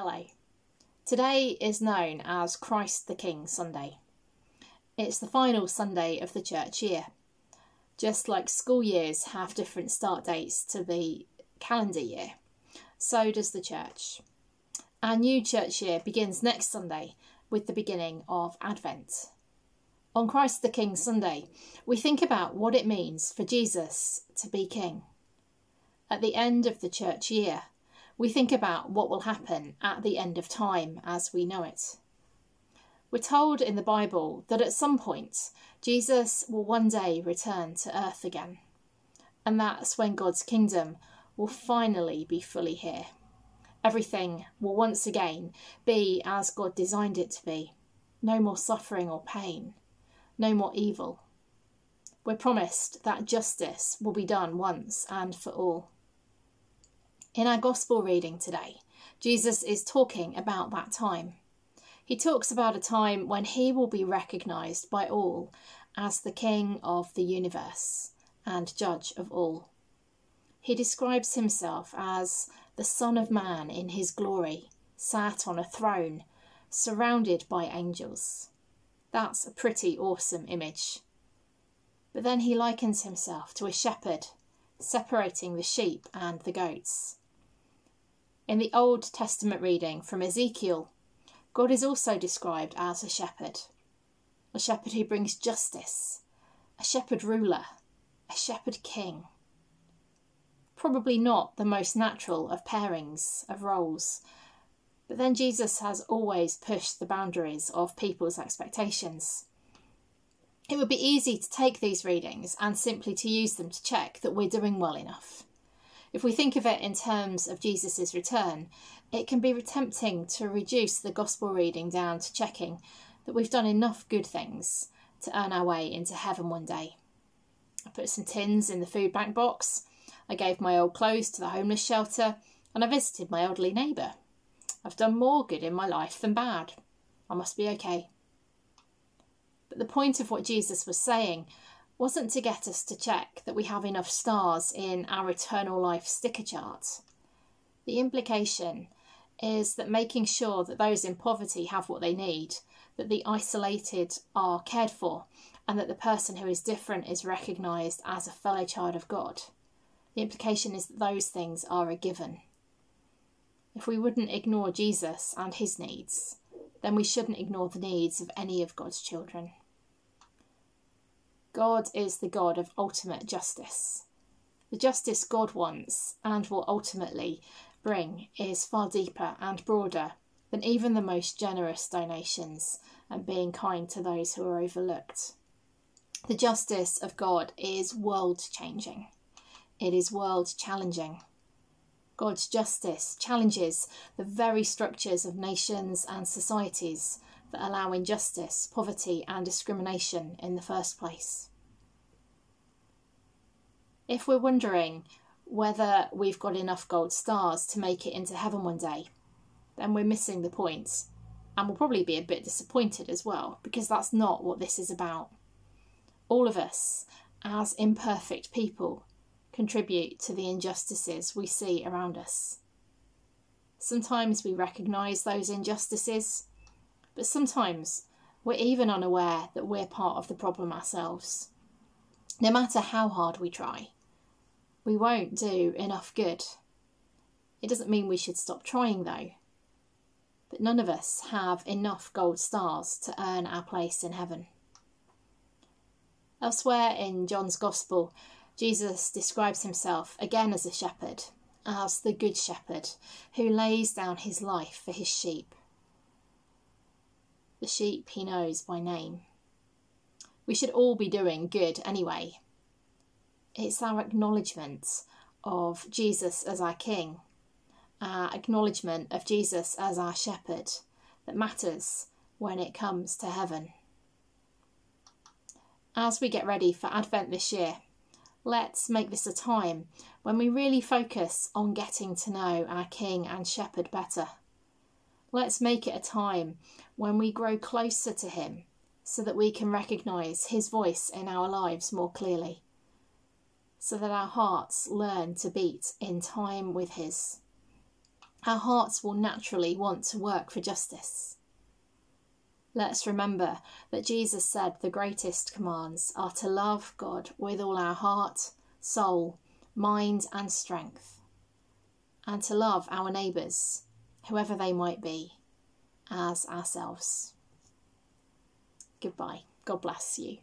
Hello. Today is known as Christ the King Sunday. It's the final Sunday of the church year. Just like school years have different start dates to the calendar year, so does the church. Our new church year begins next Sunday with the beginning of Advent. On Christ the King Sunday, we think about what it means for Jesus to be King. At the end of the church year, we think about what will happen at the end of time as we know it. We're told in the Bible that at some point Jesus will one day return to earth again, and that's when God's kingdom will finally be fully here. Everything will once again be as God designed it to be no more suffering or pain, no more evil. We're promised that justice will be done once and for all. In our Gospel reading today, Jesus is talking about that time. He talks about a time when he will be recognised by all as the King of the universe and Judge of all. He describes himself as the Son of Man in his glory, sat on a throne, surrounded by angels. That's a pretty awesome image. But then he likens himself to a shepherd, separating the sheep and the goats. In the Old Testament reading from Ezekiel, God is also described as a shepherd, a shepherd who brings justice, a shepherd ruler, a shepherd king. Probably not the most natural of pairings of roles, but then Jesus has always pushed the boundaries of people's expectations. It would be easy to take these readings and simply to use them to check that we're doing well enough. If we think of it in terms of Jesus' return, it can be tempting to reduce the gospel reading down to checking that we've done enough good things to earn our way into heaven one day. I put some tins in the food bank box, I gave my old clothes to the homeless shelter, and I visited my elderly neighbour. I've done more good in my life than bad. I must be okay. But the point of what Jesus was saying wasn't to get us to check that we have enough stars in our eternal life sticker chart. The implication is that making sure that those in poverty have what they need, that the isolated are cared for, and that the person who is different is recognised as a fellow child of God. The implication is that those things are a given. If we wouldn't ignore Jesus and his needs, then we shouldn't ignore the needs of any of God's children. God is the God of ultimate justice. The justice God wants and will ultimately bring is far deeper and broader than even the most generous donations and being kind to those who are overlooked. The justice of God is world changing, it is world challenging. God's justice challenges the very structures of nations and societies that allow injustice, poverty, and discrimination in the first place. If we're wondering whether we've got enough gold stars to make it into heaven one day, then we're missing the point. And we'll probably be a bit disappointed as well, because that's not what this is about. All of us, as imperfect people, contribute to the injustices we see around us. Sometimes we recognise those injustices but sometimes we're even unaware that we're part of the problem ourselves. No matter how hard we try, we won't do enough good. It doesn't mean we should stop trying though. But none of us have enough gold stars to earn our place in heaven. Elsewhere in John's Gospel, Jesus describes himself again as a shepherd, as the Good Shepherd who lays down his life for his sheep the sheep he knows by name. We should all be doing good anyway. It's our acknowledgement of Jesus as our King, our acknowledgement of Jesus as our shepherd that matters when it comes to heaven. As we get ready for Advent this year, let's make this a time when we really focus on getting to know our King and Shepherd better. Let's make it a time when we grow closer to Him so that we can recognise His voice in our lives more clearly, so that our hearts learn to beat in time with His. our hearts will naturally want to work for justice. Let's remember that Jesus said the greatest commands are to love God with all our heart, soul, mind, and strength, and to love our neighbours, whoever they might be, as ourselves. Goodbye. God bless you.